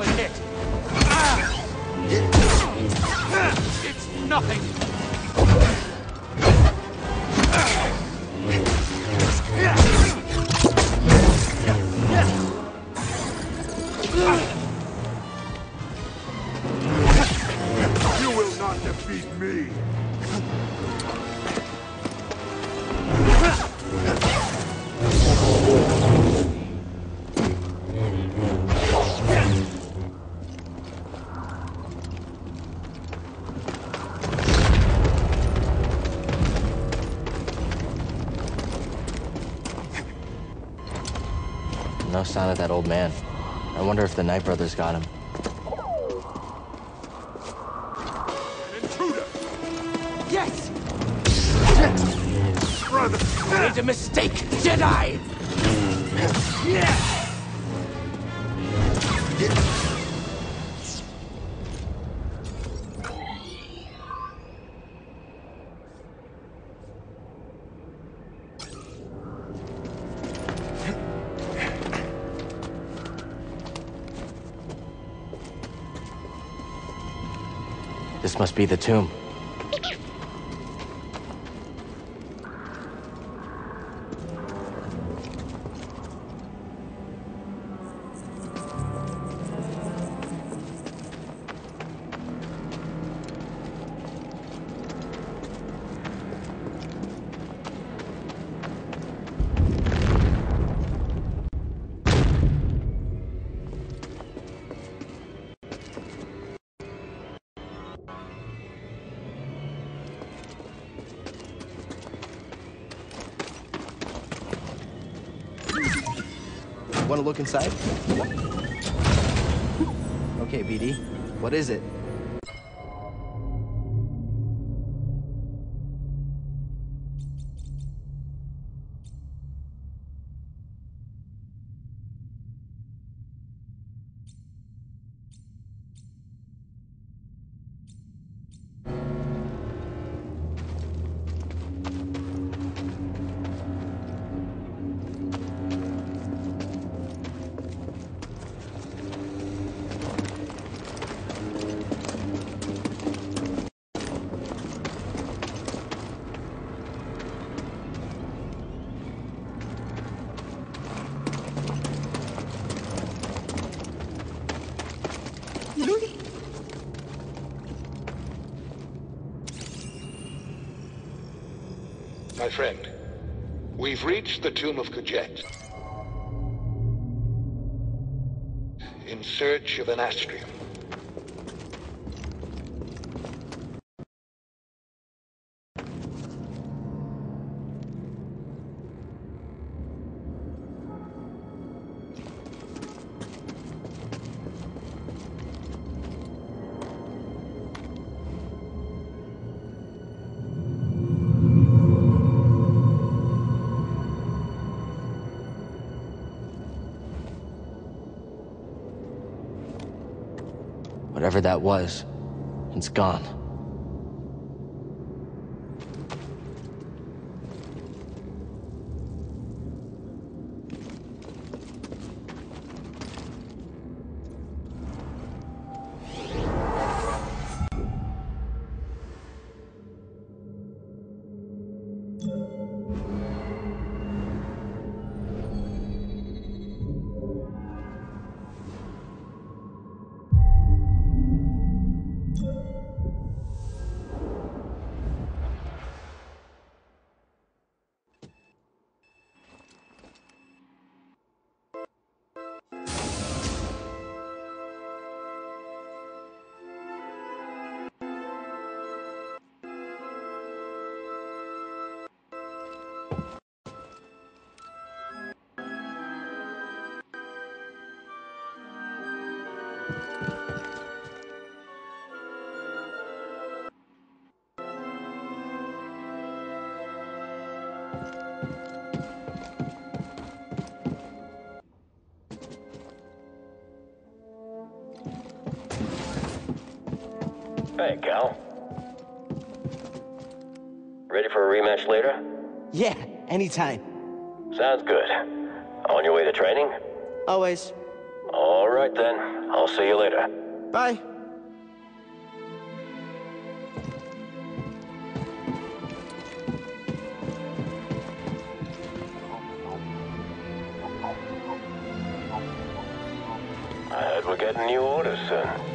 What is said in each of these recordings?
solid hit. No sign of that old man. I wonder if the Night Brothers got him. Be the tomb. Inside? Okay, BD. What is it? We've reached the tomb of Kujet. In search of an astrium. That was, it's gone. Hey, Cal. Ready for a rematch later? Yeah, anytime. Sounds good. On your way to training? Always. All right then. I'll see you later. Bye. I heard we're getting new orders soon.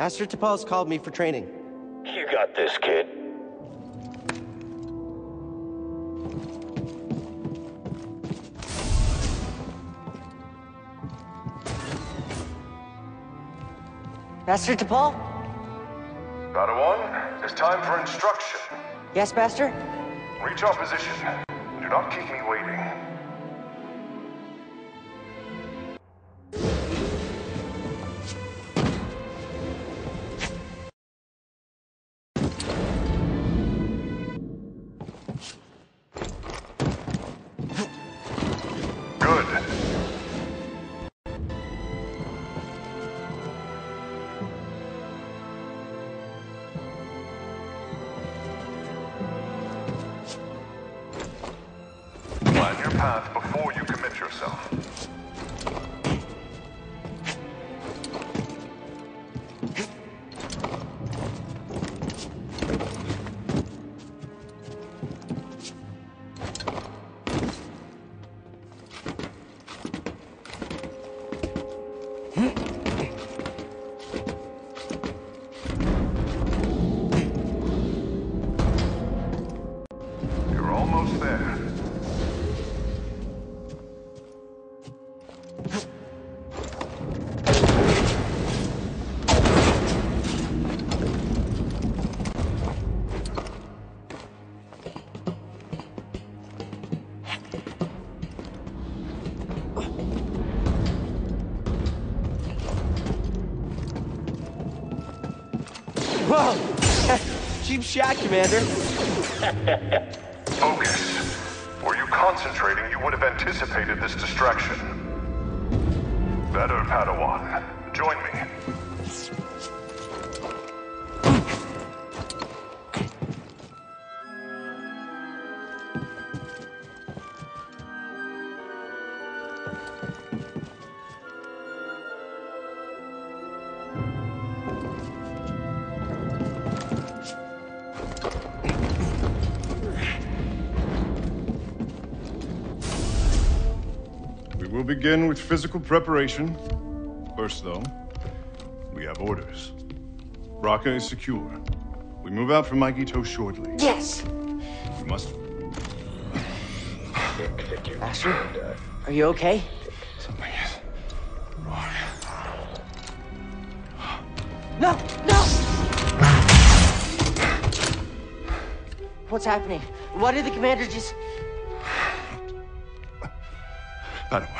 Master Tapal's called me for training. You got this, kid. Master Tapal? Padawan, it's time for instruction. Yes, Master? Reach our position. Do not keep me waiting. Path before you commit yourself. Shot, Commander. Focus. Were you concentrating, you would have anticipated this distraction. We will begin with physical preparation. First, though, we have orders. Raqqa is secure. We move out from Maikito shortly. Yes! You must. Master? Are you okay? Something is wrong. No! No! What's happening? What did the commander just. Padawan,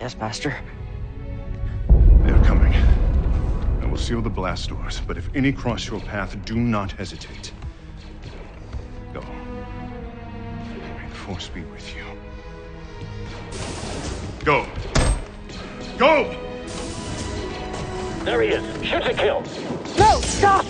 Yes, Master. They are coming. I will seal the blast doors, but if any cross your path, do not hesitate. Go. May the Force be with you. Go! Go! There he is. Shoot to kill. No! Stop!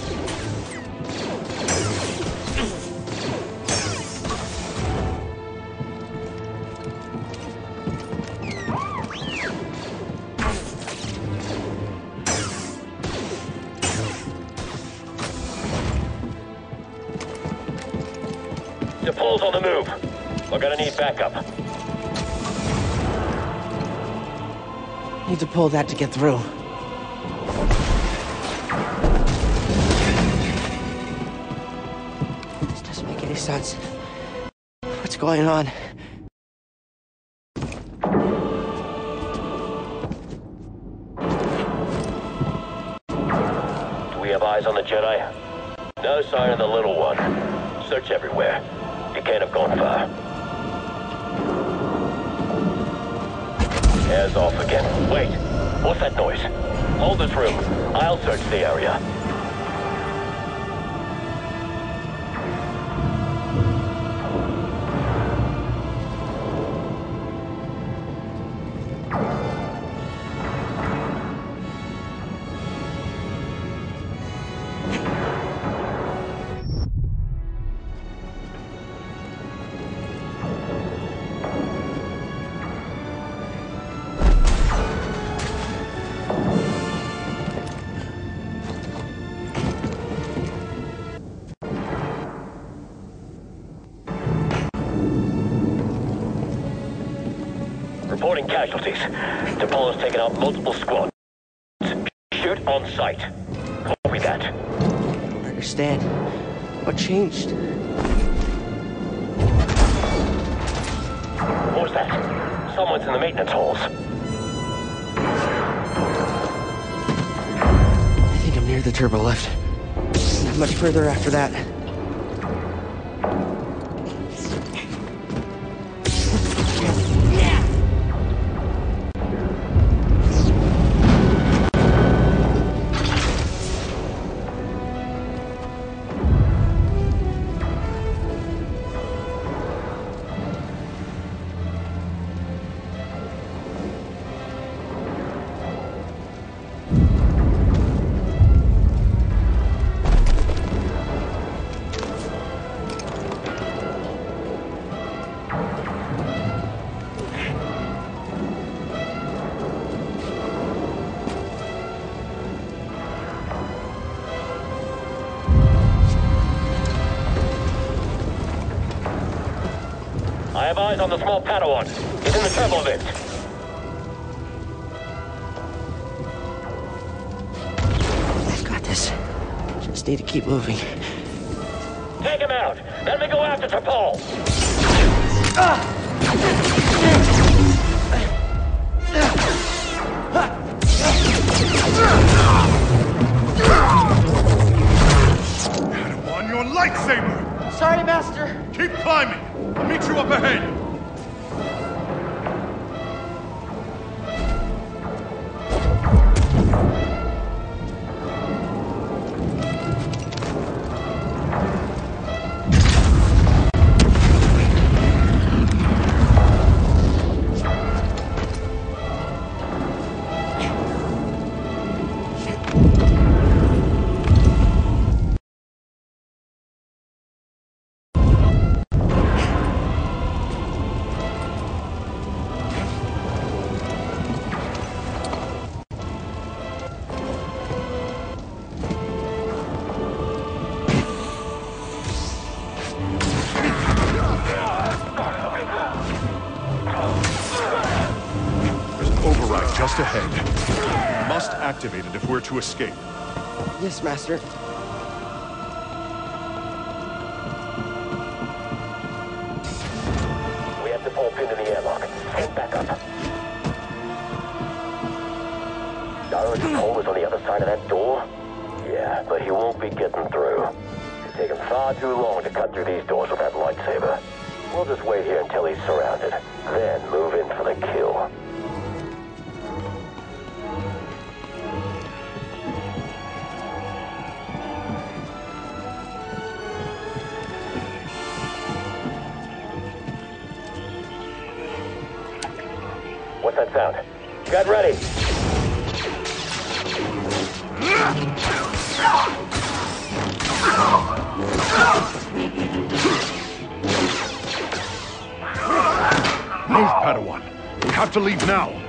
Tapal's on the move. We're gonna need backup. Need to pull that to get through. This doesn't make any sense. What's going on? multiple squads. Shoot on sight. Copy that. I don't understand. What changed? What was that? Someone's in the maintenance halls. I think I'm near the turbo lift. Not much further after that. keep moving. escape. Yes, Master. Move, Padawan. We have to leave now.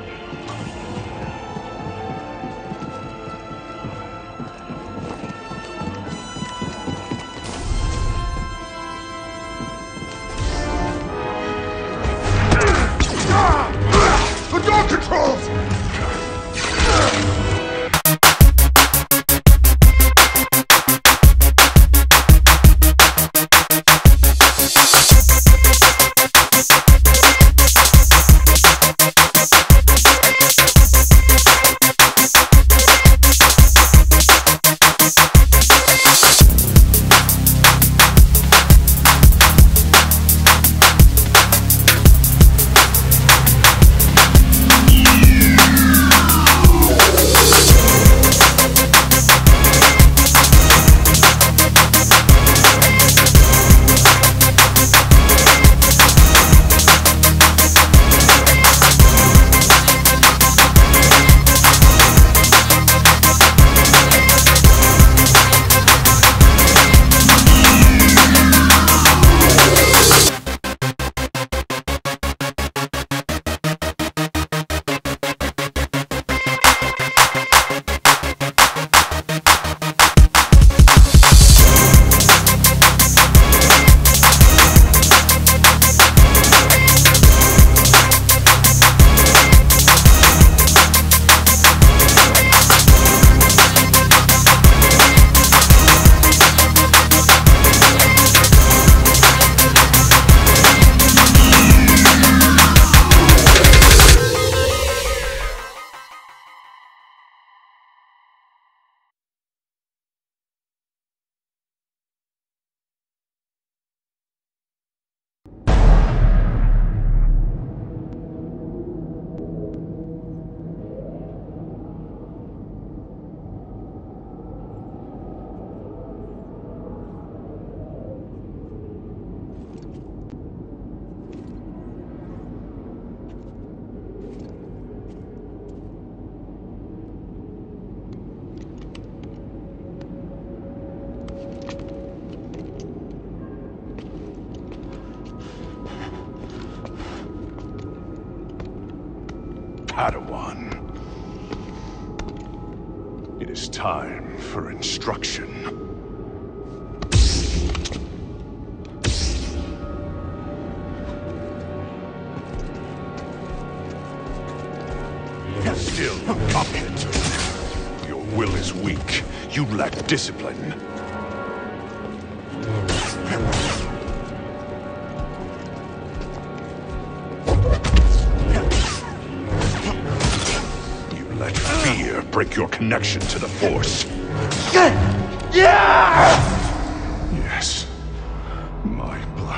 Time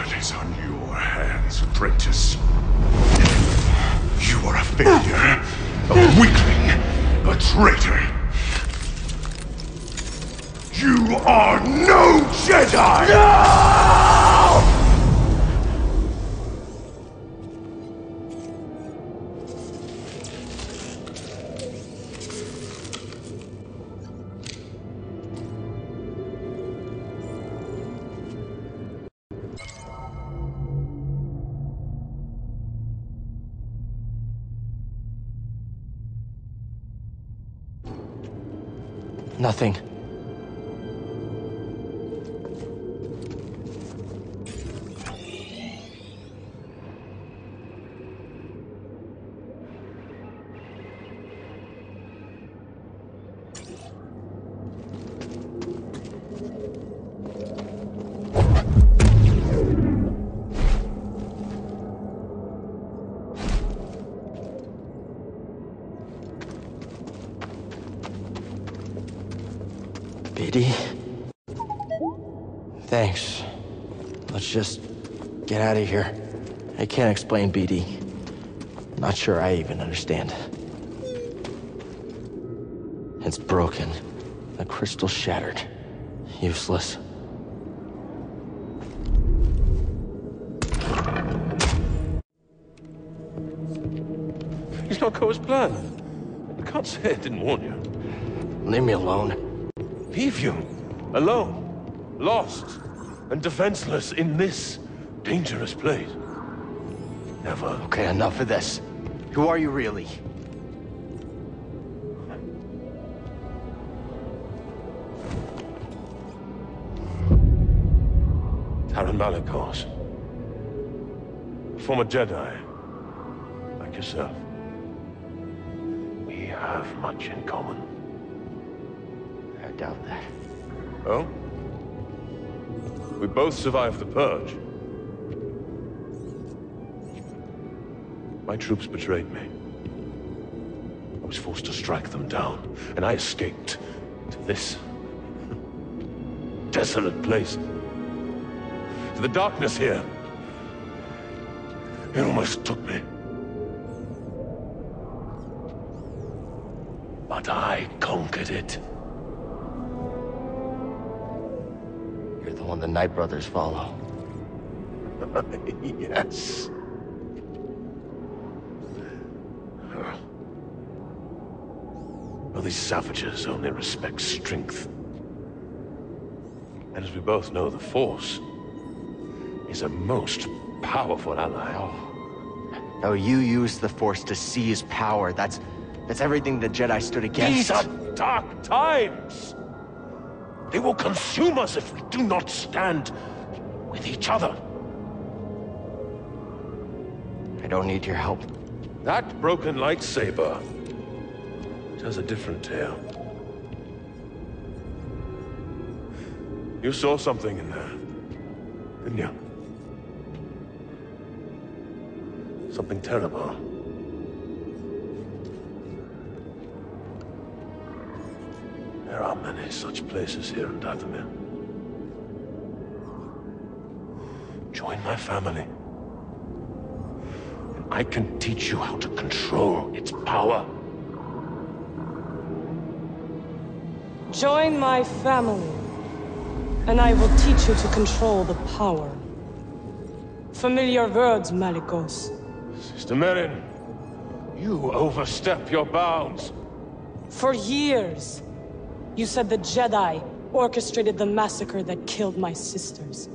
blood is on your hands, apprentice. You are a failure, a weakling, a traitor. You are no Jedi! Nothing. Of here. I can't explain BD. Not sure I even understand. It's broken. The crystal shattered. Useless. It's not go as planned. You can't say I didn't warn you. Leave me alone. Leave you alone, lost, and defenseless in this dangerous place. Never. Okay, enough of this. Who are you really? Taron Malicos. Former Jedi. Like yourself. We have much in common. I doubt that. Oh? We both survived the Purge. My troops betrayed me. I was forced to strike them down, and I escaped to this desolate place. To the darkness here. It almost took me. But I conquered it. You're the one the Night Brothers follow. yes. These savages only respect strength. And as we both know, the Force is a most powerful ally. Oh, you used the Force to seize power. That's... that's everything the Jedi stood against. These are dark times! They will consume us if we do not stand with each other. I don't need your help. That broken lightsaber tells a different tale. You saw something in there, didn't you? Something terrible. There are many such places here in Dathomir. Join my family. And I can teach you how to control its power. Join my family, and I will teach you to control the power. Familiar words, Malicos. Sister Merrin, you overstep your bounds. For years, you said the Jedi orchestrated the massacre that killed my sisters.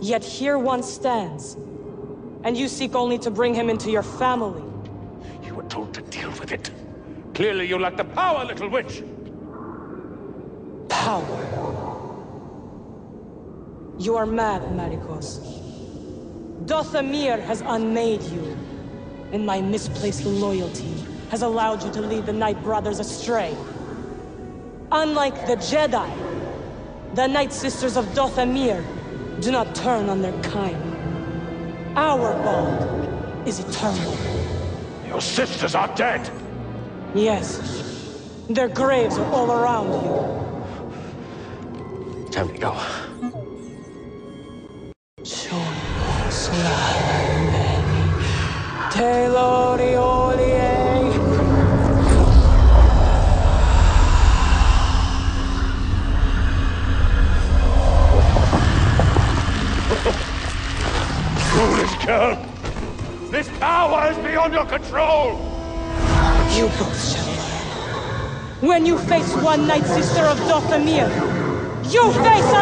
Yet here one stands, and you seek only to bring him into your family. You were told to deal with it. Clearly you lack the power, little witch! Power. You are mad, Malicos. Dathomir has unmade you, and my misplaced loyalty has allowed you to lead the Night Brothers astray. Unlike the Jedi, the Night Sisters of Dathomir do not turn on their kind. Our bond is eternal. Your sisters are dead! Yes. Their graves are all around you. Time to go. Taylor Olie. Foolish girl! This power is beyond your control! You both shall learn. When you face one Night Sister of Dathomir, you face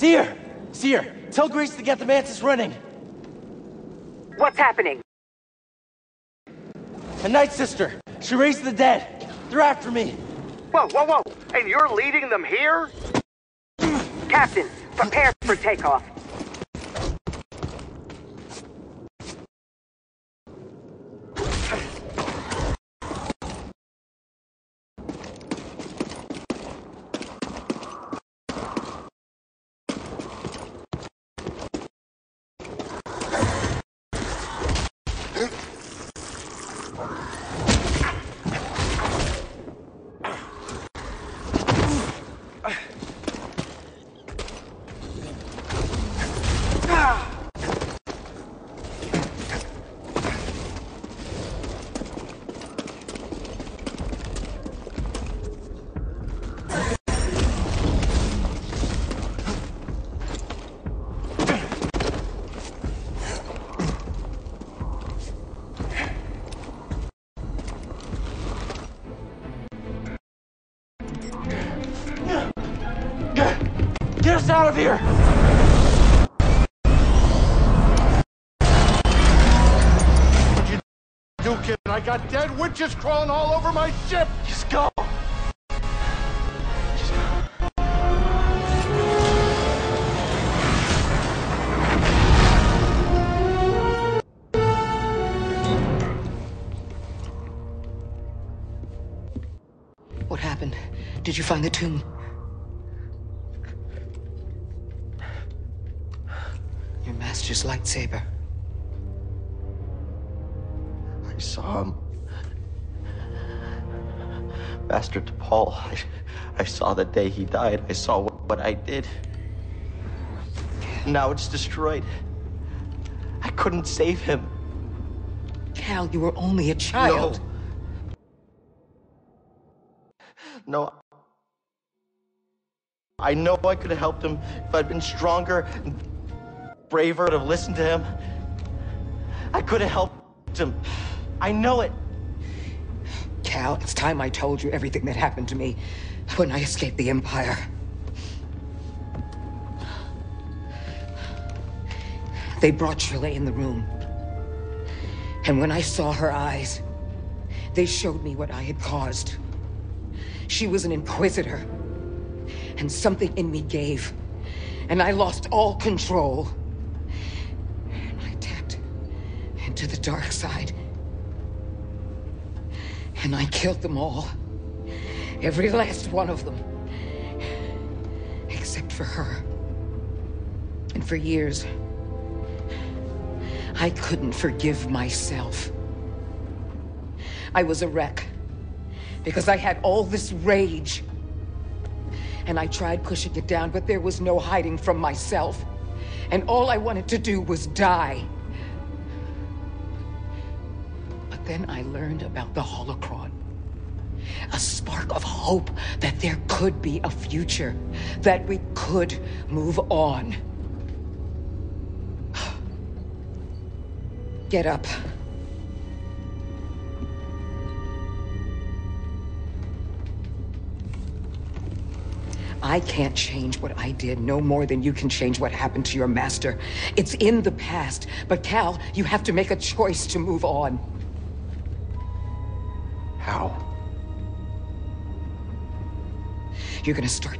Cere! Cere! Tell Greez to get the Mantis running! What's happening? A Night Sister! She raised the dead! They're after me! Whoa, whoa, whoa! And you're leading them here? Captain, prepare for takeoff. out of here! What you do, kid? I got dead witches crawling all over my ship! Just go! What happened? Did you find the tomb? Master's lightsaber. I saw him. Master Tapal, I, I saw the day he died. I saw what, what I did. Now it's destroyed. I couldn't save him. Cal, you were only a child. No. No. I know I could have helped him if I'd been stronger and braver, would have listened to him. I could have helped him. I know it. Cal, it's time I told you everything that happened to me when I escaped the Empire. They brought Shirley in the room. And when I saw her eyes, they showed me what I had caused. She was an inquisitor. And something in me gave. And I lost all control. And I tapped into the dark side. And I killed them all. Every last one of them. Except for her. And for years, I couldn't forgive myself. I was a wreck. Because I had all this rage. And I tried pushing it down, but there was no hiding from myself. And all I wanted to do was die. Then I learned about the holocron. A spark of hope that there could be a future, that we could move on. Get up. I can't change what I did no more than you can change what happened to your master. It's in the past. But Cal, you have to make a choice to move on. You're gonna start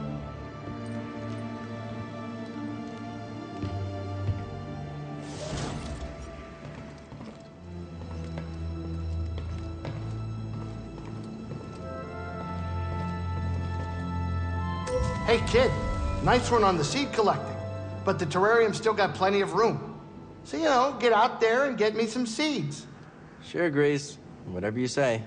Hey, kid, nice one on the seed collecting, but the terrarium's still got plenty of room. So, you know, get out there and get me some seeds. Sure, Greez. Whatever you say.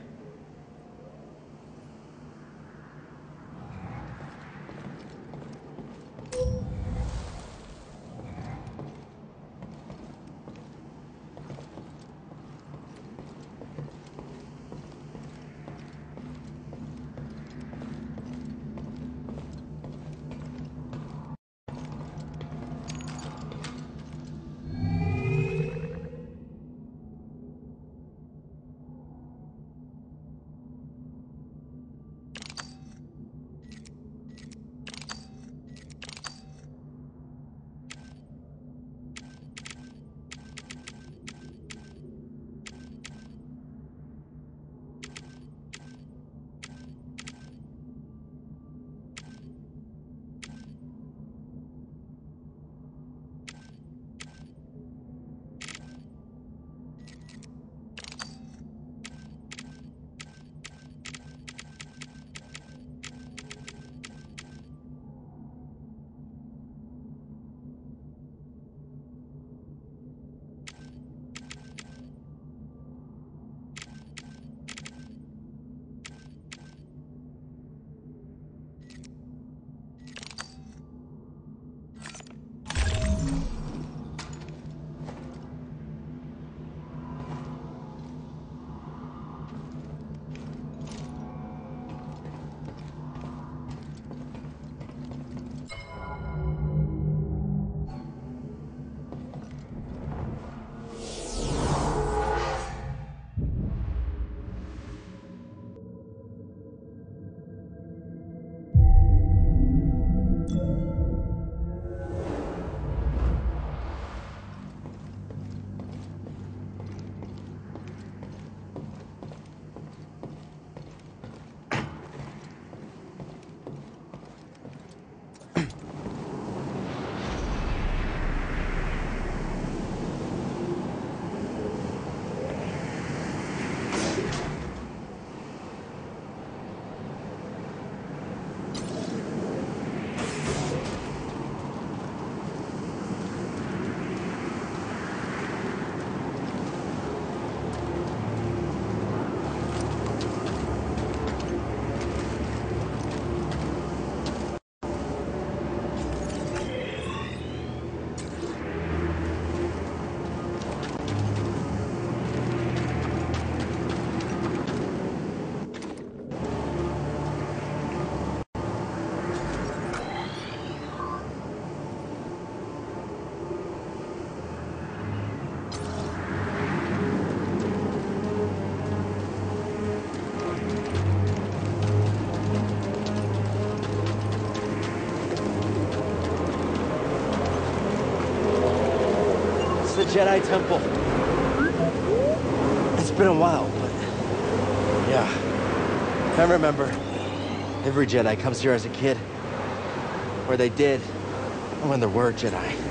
Jedi Temple. It's been a while, but... Yeah. I remember. Every Jedi comes here as a kid. Or they did. When there were Jedi.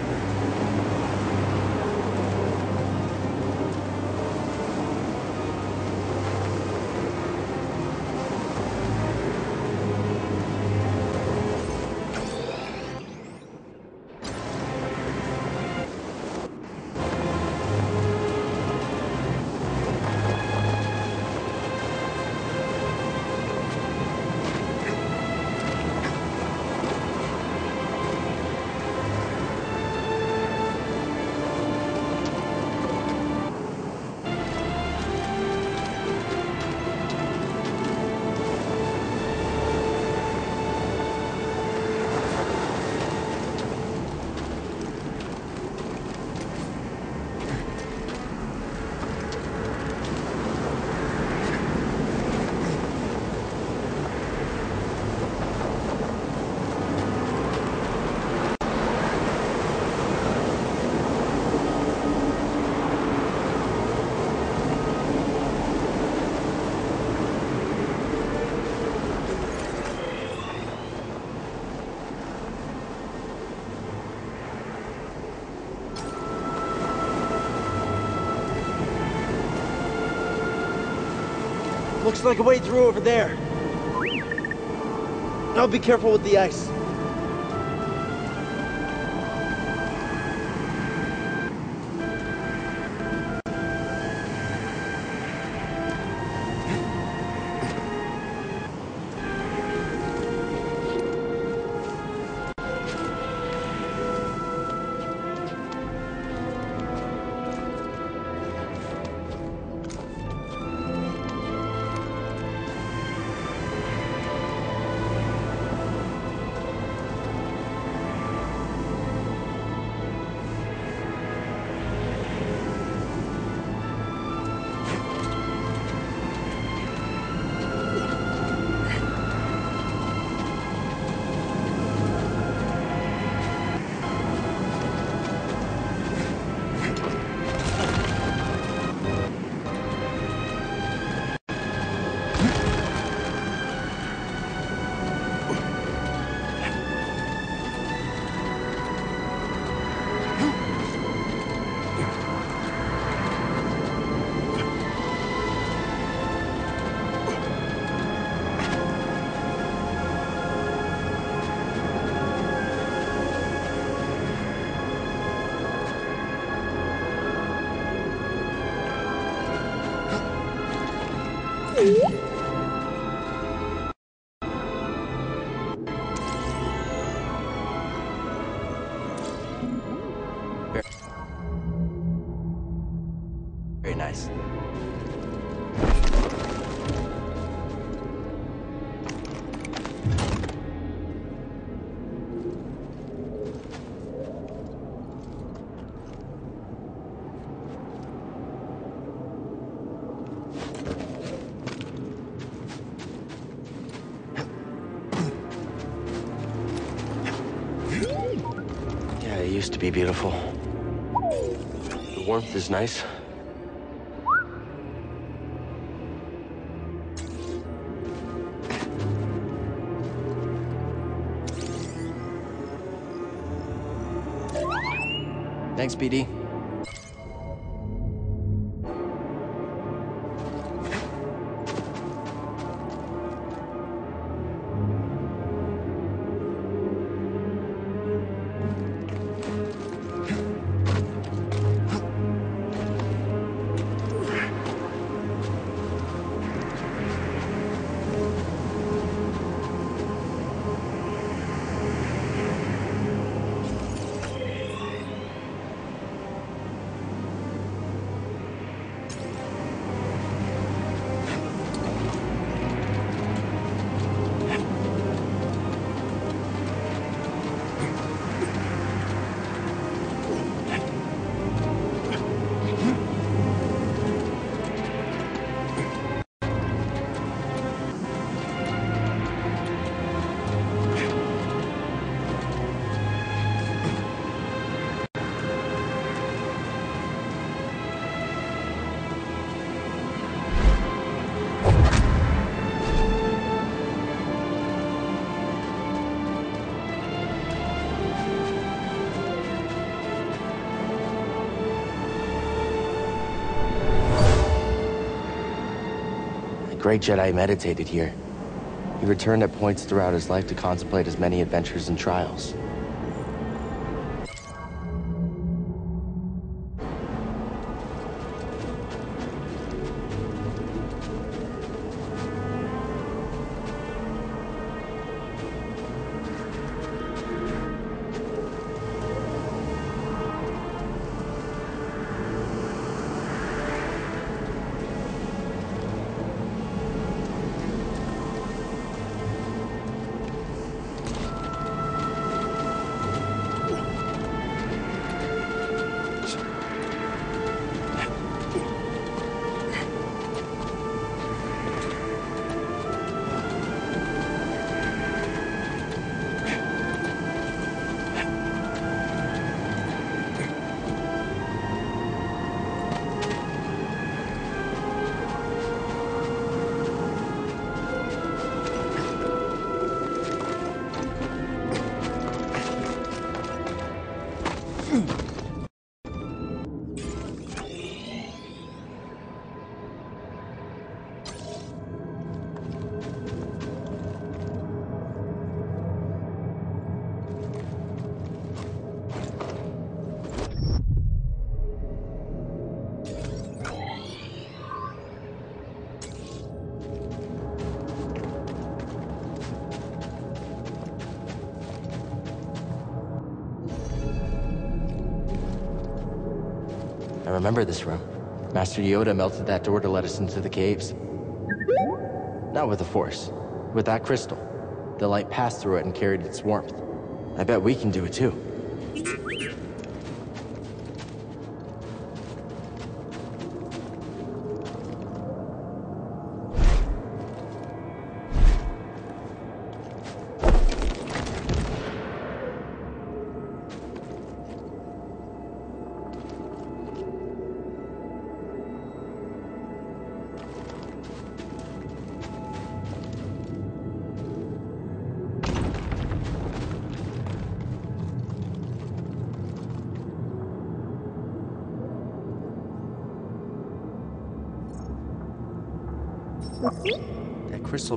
Looks like a way through over there. Now be careful with the ice. Used to be beautiful. The warmth is nice. Thanks, BD. Great Jedi meditated here. He returned at points throughout his life to contemplate his many adventures and trials. Remember this room. Master Yoda melted that door to let us into the caves. Not with the Force. With that crystal. The light passed through it and carried its warmth. I bet we can do it too.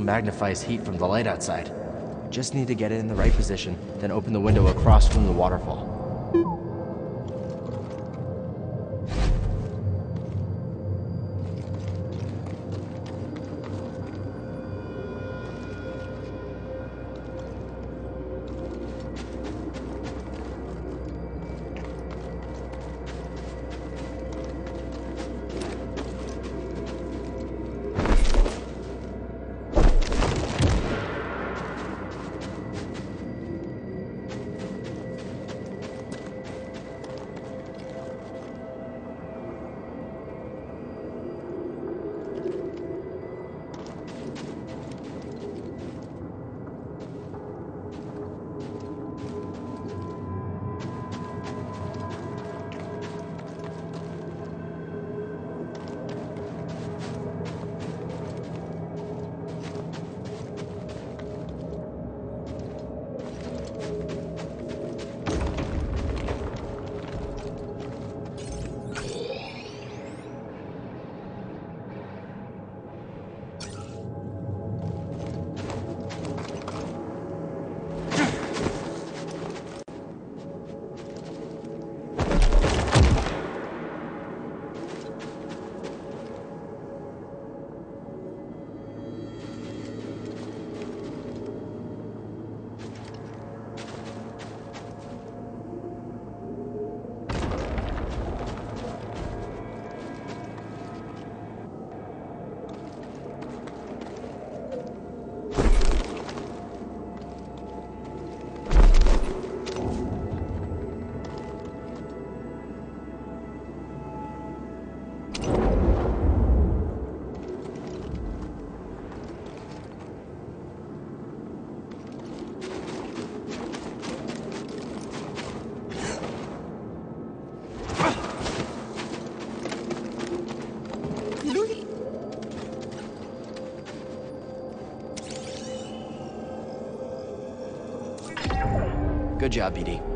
Magnifies heat from the light outside. Just need to get it in the right position, then open the window across from the waterfall. Good job, BD.